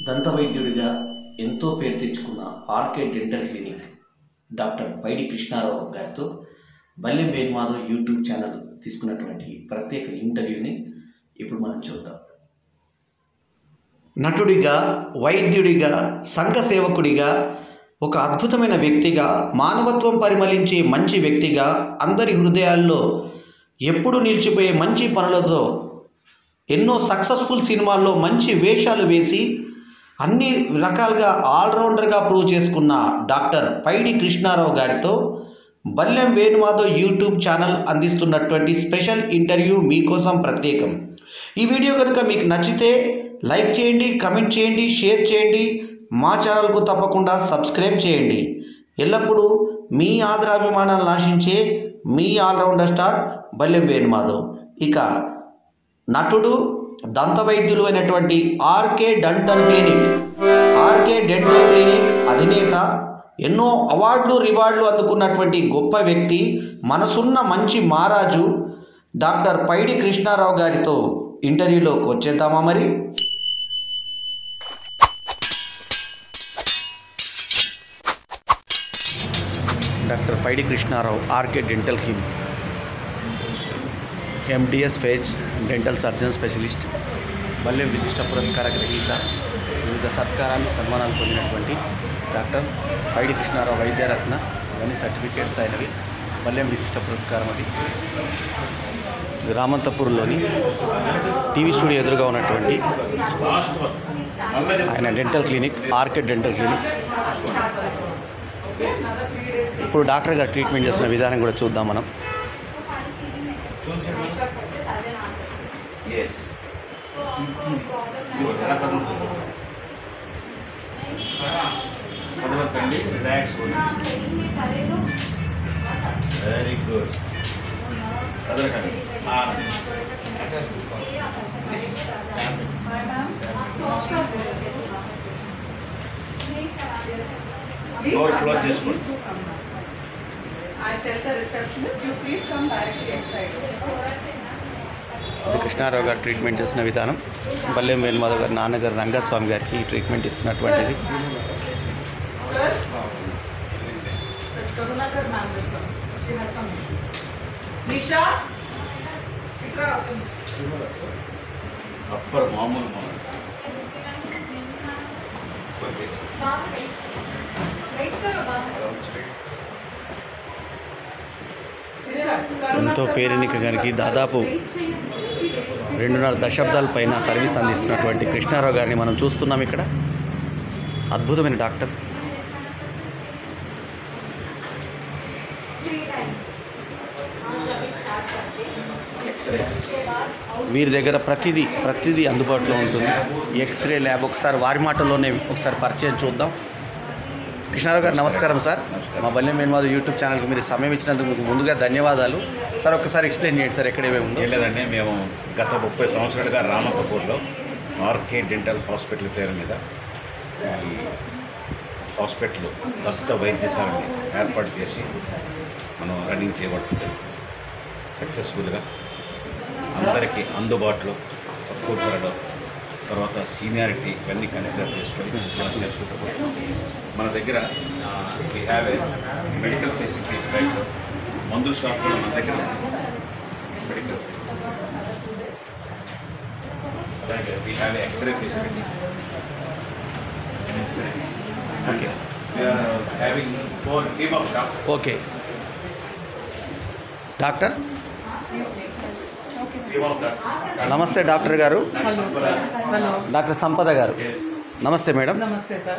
దంతవైద్యుడిగా ఎంతో పేరు తెచ్చుకున్న RK dental clinic doctor Paidi Krishnarao గారితో బల్లి వేణుమాధవ్ యూట్యూబ్ ఛానల్ తీసుకున్నటువంటి ప్రత్యేక ఇంటర్వ్యూని ఇప్పుడు మనం చూద్దాం. నటుడిగా వైద్యుడిగా సంఘ సేవకుడిగా ఒక అద్భుతమైన వ్యక్తిగా మానవత్వం పరిమళించే మంచి వ్యక్తిగా అందరి హృదయాల్లో ఎప్పుడు నిలిచిపోయే మంచి పనులతో ఎన్నో సక్సెస్ఫుల్ సినిమాల్లో మంచి వేషాలు వేసి అన్ని రకాలుగా ఆల్రౌండర్గా ప్రూవ్ చేసుకున్న డాక్టర్ పైడి కృష్ణారావు గారితో బల్లెం వేణుమాధవ్ యూట్యూబ్ ఛానల్ అందిస్తున్నటువంటి స్పెషల్ ఇంటర్వ్యూ మీకోసం ప్రత్యేకం. ఈ వీడియో కనుక మీకు నచ్చితే లైక్ చేయండి కమెంట్ చేయండి షేర్ చేయండి మా ఛానల్కు తప్పకుండా సబ్స్క్రైబ్ చేయండి. ఎల్లప్పుడూ మీ ఆదరాభిమానాలను ఆశించే మీ ఆల్రౌండర్ స్టార్ బల్లెం వేణుమాధవ్. ఇక నటుడు దంతవైద్యులు అయినటువంటి RK dental clinic. RK dental clinic అధినేత ఎన్నో అవార్డులు రివార్డులు అందుకున్నటువంటి గొప్ప వ్యక్తి మనసున్న మంచి మహారాజు డాక్టర్ పైడి కృష్ణారావు గారితో ఇంటర్వ్యూలోకి వచ్చేద్దామా మరి? Doctor Paidi Krishnarao RK dental clinic. MDS phase dental surgeon specialist Ballem విశిష్ట పురస్కార గ్రహీత వివిధ సత్కారాలు సన్మానాలు పొందినటువంటి డాక్టర్ పైడి కృష్ణారావు వైద్యరత్న ఇవన్నీ సర్టిఫికేట్స్ అయినవి. బల్లెం విశిష్ట పురస్కారం అది. రామంతపూర్లోని టీవీ స్టూడియో ఎదురుగా ఉన్నటువంటి ఆయన dental clinic RK dental clinic ఇప్పుడు డాక్టర్ గారు ట్రీట్మెంట్ చేస్తున్న విధానం కూడా చూద్దాం మనం. You ఎలా కదులుతుంది కదలతండి relax very good కదలకండి door close చేసుకోండి I tell the receptionist, you please come directly inside. ఇది కృష్ణారావు గారు ట్రీట్మెంట్ చేసిన విధానం. బల్లెం వేణుమాధవ్ గారి నాన్నగారు రంగస్వామి గారికి ఈ ట్రీట్మెంట్ ఇస్తున్నటువంటిది Sir? Sir, Karunakar ఎంతో పేరెన్నిక గారికి దాదాపు రెండున్నర దశాబ్దాల పైన సర్వీస్ అందిస్తున్నటువంటి కృష్ణారావు గారిని మనం చూస్తున్నాం ఇక్కడ. అద్భుతమైన డాక్టర్. ఎక్స్రే వీరి దగ్గర ప్రతిదీ ప్రతిదీ అందుబాటులో ఉంటుంది. ఎక్స్రే ల్యాబ్ ఒకసారి వారి మాటల్లోనే ఒకసారి పరిచయం చూద్దాం. కృష్ణారావు గారు నమస్కారం సార్. మా బల్లి మేన్మాధవ్ యూట్యూబ్ ఛానల్కి మీరు సమయం ఇచ్చినందుకు మీకు ముందుగా ధన్యవాదాలు. సార్ ఒకసారి ఎక్స్ప్లెయిన్ చేయండి సార్ ఎక్కడ ఉందో. లేదండి మేము గత ముప్పై సంవత్సరాలుగా రామకపూర్లో ఆర్కే డెంటల్ హాస్పిటల్ పేరు మీద హాస్పిటల్ భక్త వైద్యశాలని ఏర్పాటు చేసి మనం రన్నింగ్ చేయబడుతుంది. సక్సెస్ఫుల్గా అందరికీ అందుబాటులో తక్కువ ధరలో తర్వాత సీనియారిటీ ఇవన్నీ కన్సిడర్ చేసుకొని మనం చేసుకుంటూ పోతున్నాం మన దగ్గర we have a medical facilities right మందుల షాప్ కూడా మన దగ్గర మెడికల్ అలాగే we have x ray facility x ray okay having four team of okay doctor నమస్తే డాక్టర్ గారు. డాక్టర్ సంపద గారు. నమస్తే madam. sir.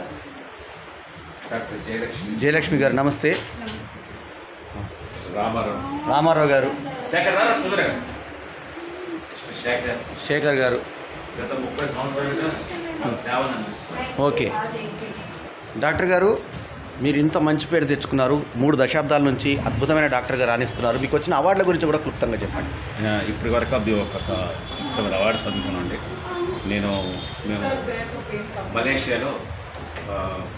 Doctor Jayalakshmi. Jayalakshmi గారు నమస్తే. రామారావు. రామారావు గారు. శేఖర్ గారు ఓకే. డాక్టర్ గారు మీరు ఇంత మంచి పేరు తెచ్చుకున్నారు. మూడు దశాబ్దాల నుంచి అద్భుతమైన డాక్టర్గా రాణిస్తున్నారు. మీకు వచ్చిన అవార్డుల గురించి కూడా క్లుప్తంగా చెప్పండి. ఇప్పటి వరకు అవి ఒక సిక్స్ సెవెన్ అవార్డ్స్ అందుకున్నాండి నేను మేము మలేషియాలో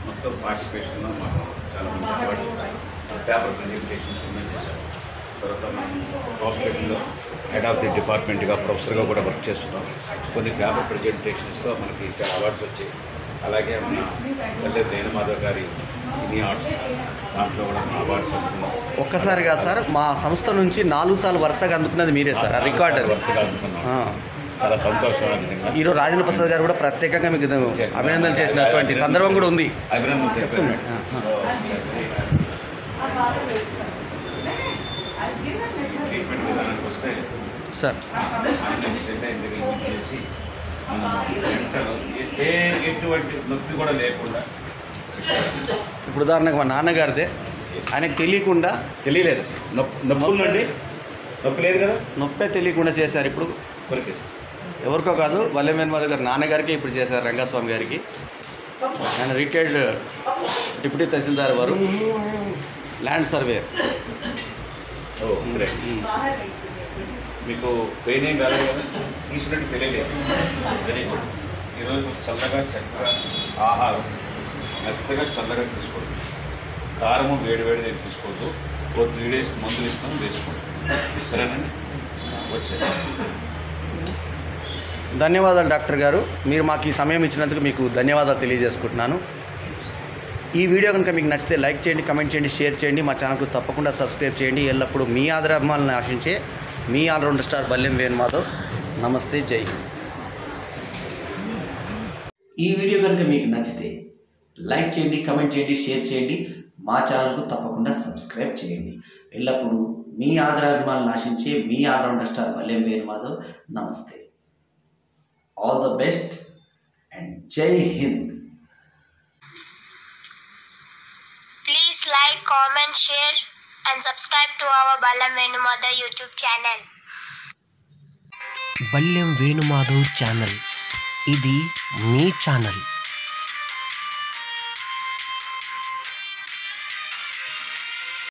మొత్తం పార్టిసిపేషన్లో మాకు చాలా మంచి అవార్డ్స్ వచ్చాయి. పేపర్ ప్రజెంటేషన్స్ ఎన్నో తర్వాత మనం హాస్పిటల్లో హెడ్ ఆఫ్ ది డిపార్ట్మెంట్గా ప్రొఫెసర్గా కూడా వర్క్ చేస్తున్నాం. కొన్ని పేపర్ ప్రజెంటేషన్స్తో మనకి చాలా అవార్డ్స్ వచ్చాయి. అలాగే మన పల్లె వేణుమాధవ్ గారి సినీ ఆర్ట్స్ దాంట్లో కూడా మన అవార్డ్స్ అందుకున్నాం. ఒక్కసారిగా సార్ మా సంస్థ నుంచి నాలుగు సార్లు వరుసగా అందుకున్నది మీరే సార్ రికార్డర్. వరుసగా అందుకున్నాం. చాలా సంతోషం ఈరోజు రాజేంద్ర ప్రసాద్ గారు కూడా ప్రత్యేకంగా మీకు అభినందనలు చేసినటువంటి సందర్భం కూడా ఉంది. అభినందన వస్తే సార్. ఎటువంటి నొప్పి కూడా లేకుండా ఇప్పుడు ఉదాహరణకు మా నాన్నగారిదే. ఆయనకు తెలియకుండా తెలియలేదు నొప్పి నొప్పి ఉందండి. నొప్పి లేదు కదా? నొప్పే తెలియకుండా చేశారు ఇప్పుడు. ఎవరికో కాదు వల్లెమేన్మాధ గారు నాన్నగారికి ఇప్పుడు చేశారు రంగస్వామి గారికి. ఆయన రిటైర్డ్ డిప్యూటీ తహసీల్దార్ వారు. Land surveyor. గ్రేట్ మీకు పెయిన్ ఏం కాలేదు కదా? తీసినట్టు తెలియలేదు. వెరీ గుడ్ ఈరోజు చల్లగా చక్కగా ఆహారం. మెత్తగా చల్లగా తీసుకోండి కారము వేడి వేడిది తీసుకోవద్దు. ఓ త్రీ డేస్ మందులు ఇస్తాం వేసుకోండి. సరేనండి? వచ్చే ధన్యవాదాలు డాక్టర్ గారు. మీరు మాకు ఈ సమయం ఇచ్చినందుకు మీకు ధన్యవాదాలు తెలియజేసుకుంటున్నాను. ఈ వీడియో కనుక మీకు నచ్చితే లైక్ చేయండి కమెంట్ చేయండి షేర్ చేయండి. మా ఛానల్కు తప్పకుండా సబ్స్క్రైబ్ చేయండి. ఎల్లప్పుడూ మీ ఆదరాభిమానాలను ఆశించే మీ ఆల్రౌండర్ స్టార్ బల్యం వేణుమాధవ్. నమస్తే జై హింద్. ఈ వీడియో కనుక మీకు నచ్చితే లైక్ చేయండి కమెంట్ చేయండి షేర్ చేయండి. మా ఛానల్కు తప్పకుండా సబ్స్క్రైబ్ చేయండి. ఎల్లప్పుడూ మీ ఆదరాభిమానాలను ఆశించే మీ ఆల్రౌండర్ స్టార్ బల్యం వేణుమాధవ్ నమస్తే. ఆల్ ద బెస్ట్ అండ్ జై హింద్ Please like, comment, share, and subscribe to our Balam Venumada YouTube channel. Balyam Venumadhav channel ఇది మీ ఛానల్